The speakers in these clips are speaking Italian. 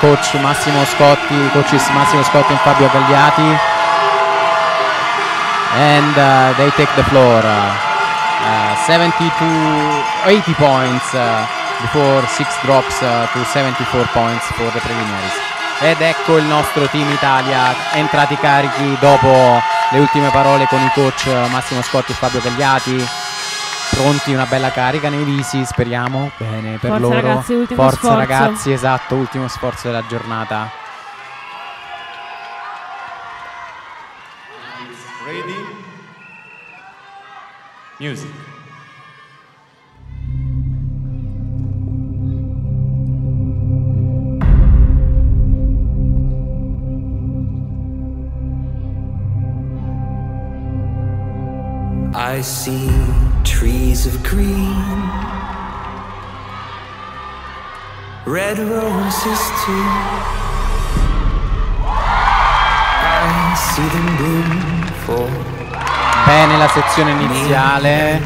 coach Massimo Scotti, coaches Massimo Scotti and Fabio Gagliati. And uh, they take the floor. Uh, 70 to 80 points uh, before 6 drops uh, to 74 points for the preliminaries. Ed ecco il nostro team Italia entrati carichi dopo le ultime parole con i coach Massimo Scotti e Fabio Gagliati pronti una bella carica nei visi speriamo bene per Forza loro ragazzi, ultimo forza sforzo. ragazzi esatto ultimo sforzo della giornata Ready? Music. I see trees of green, red roses too. I see them bloom for bene la sezione iniziale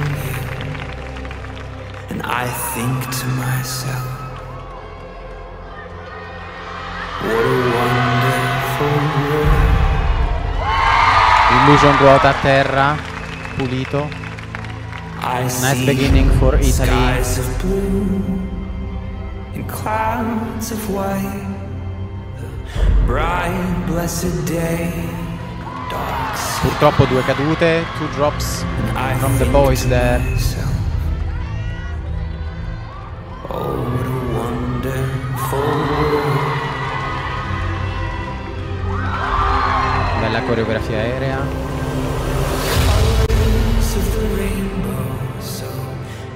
and I think to myself, what a wonderful world. Illusion ruota a terra pulito nice beginning for Italy skies of blue and clouds of white. Bright, blessed day, purtroppo due cadute two drops from the boys there Oh, what a wonderful world. bella coreografia aerea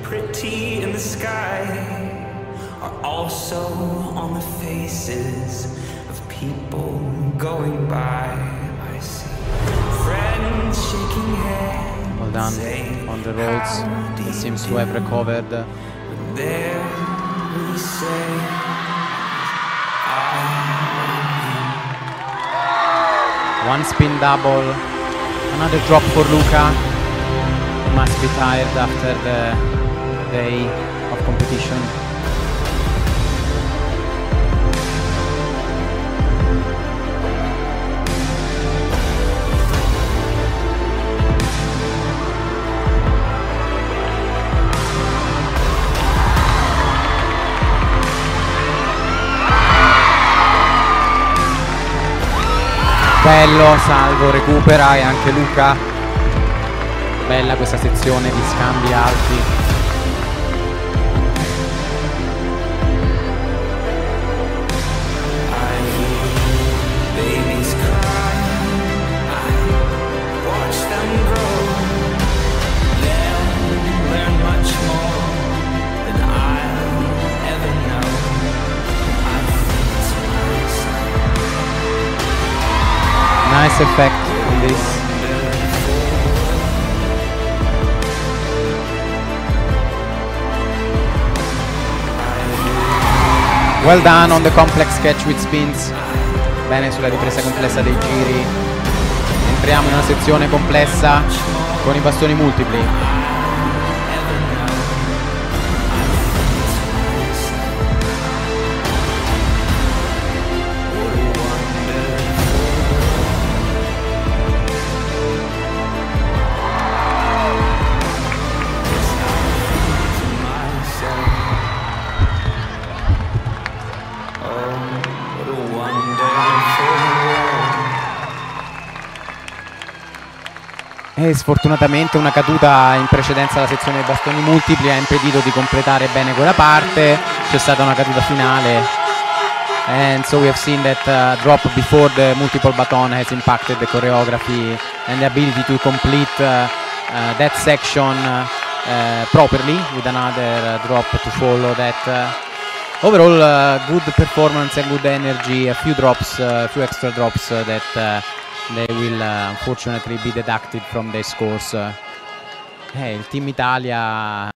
pretty in the sky, are also on the faces of people going by. I see friends shaking hands. well done on the roads. "How it seems to have recovered There we say, One spin double, another drop for Luca. He must be tired after the day of competition. Bello, salvo, recupera e anche Luca. Bella questa sezione di scambi alti. Nice effect on this. Well done on the complex catch with spins. Bene sulla ripresa complessa dei giri. Entriamo in una sezione complessa con i bastoni multipli. E sfortunatamente una caduta in precedenza alla sezione dei bastoni multipli ha impedito di completare bene quella parte. C'è stata una caduta finale. And so we have seen that uh, drop before the multiple baton has impacted the choreography and the ability to complete uh, uh, that section uh, uh, properly with another uh, drop to follow that. uh, overall, good performance and good energy. A few drops, a few extra drops that they will uh, unfortunately be deducted from the scores. Eh, il team Italia